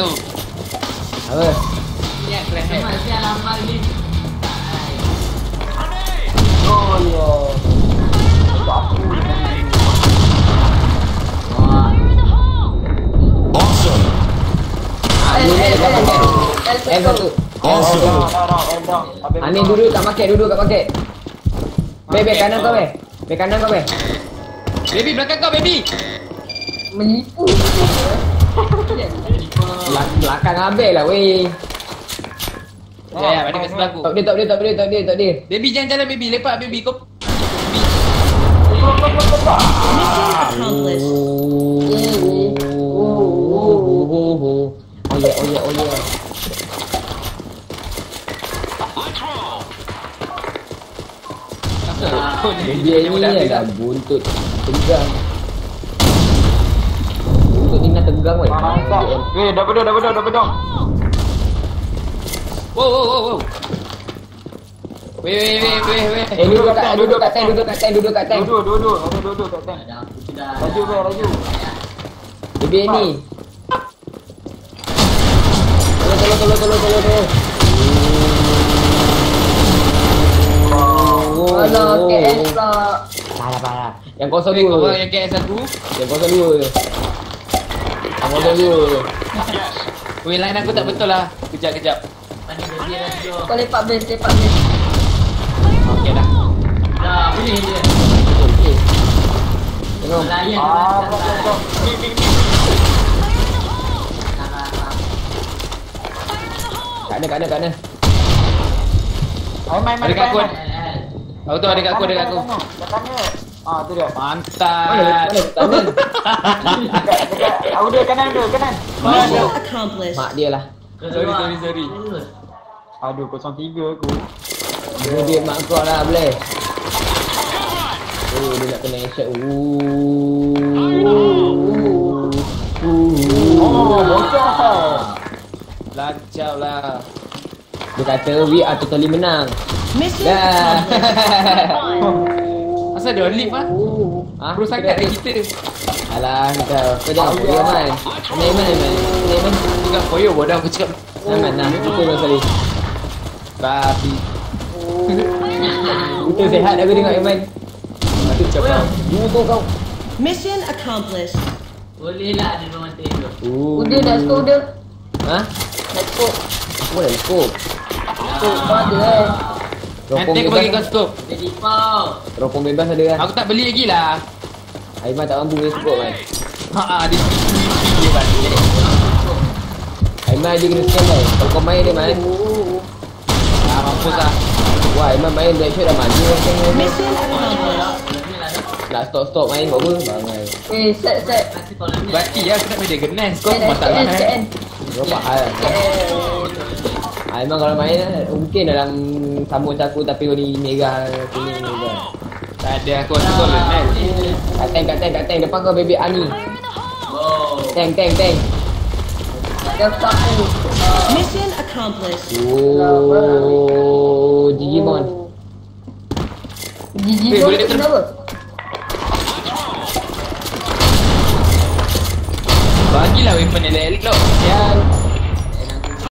tu. Apa? Ingat crash head. Masih lambat ni. Oh ya. Awesome. Ah, ni ni kat paket. M satu. Awesome. Dah, dah, dah, dah, dah. Habis Ah, betul. duduk kat paket, duduk kat paket. Be, be, kanan kau, be. Be, kanan kau, be. Baby belakang kau baby. Menipu. Belakang habis lah, weh. Ya ya, ada kat sebelah aku. Top dia, top dia, top dia, top dia, top dia. Baby jangan jalan baby, lepak baby kau. Accomplished. Oh, yeah, oh, yeah, oh, yeah. Kau ni Dia ni ada buntut tegang. Tegang, weh. Mantap. Weh, dah bedong, dah bedong, dah bedong. Wow wow wow wow. Weh weh weh weh weh. Eh, duduk kat, duduk kat tank, duduk kat tank, duduk kat tank. Duduk, duduk. Ada duduk kat tank. Dah aku sudah. Laju, weh, laju. Lebih ni. Tolong, tolong, tolong, tolong, tolong, tolong. Oh, Alah, KS pula. Parah, parah. Yang kosong dua. yang KS aku. Yang kosong dua. Kosong dua. Weh line aku tak betul lah. Kejap kejap. Kau lepak base, lepak base. Okey dah. Dah, boleh dia. Okey. Tengok. Layan Ah. Kat mana, kat mana, kat mana? Main, main, main. Ada kat aku. main. Aku tu ada kat aku ada kat aku. Kat sana. Ah, tu dia. Mana, Mantap. mana, tangan. Dekat, dekat. Ah, udah kanan tu, kanan. Mission accomplished. Mak dia lah. Sorry sorry sorry. Aduh, 03 aku. Ini dia mak kau lah, boleh. Oh, dia nak kena headshot. Ooh. Ooh. Oh, bocor. Lacau lah. Dia kata we are totally menang. Mission Dah. accomplished. Asal dia on lift ah? Ah, Pro sangat dari kita. Alah, kau. Kau jangan pergi Aiman. Aiman, Aiman. Ni Aiman. Juga koyo bodoh aku cakap. Aiman, nah. Itu kau sekali. Babi. Itu sehat aku tengok Aiman. Itu cakap. Dua kau. Mission accomplished. Boleh lah dia memang tidur. Ooh. Udah dah score udah. Ha? Dah score. Apa dah scope? Score kau ada eh. Teropong Nanti aku bagi kau bebas. scope. Jadi pau. Teropong bebas ada kan? Aku tak beli lagi lah. Aiman tak mampu beli scope kan? Ha ah dia dia balik. Aiman je kena scan kan? Kalau kau main dia main. Ah mampus lah. Wah, Aiman main black shot dah maju kan? Mission accomplished. Nak stop-stop main buat apa? Bangai. Eh, set set. Berarti ya aku nak beli genes. Kau masalah SKN, eh. SKN. Hal? Aiman kalau main eh, mungkin dalam sama macam aku tapi warna merah kuning merah. Tak ada aku rasa kau genes. Kat tank, kat tank, kat tank. Depan kau baby Ani. Oh. Tank, tank, tank. Mission accomplished. Oh, Digimon. Gigi Eh, kau boleh tu kenapa? Bagilah weapon elok-elok. Yang